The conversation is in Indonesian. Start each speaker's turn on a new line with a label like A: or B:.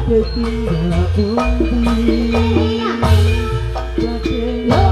A: Ketika umbi Ketika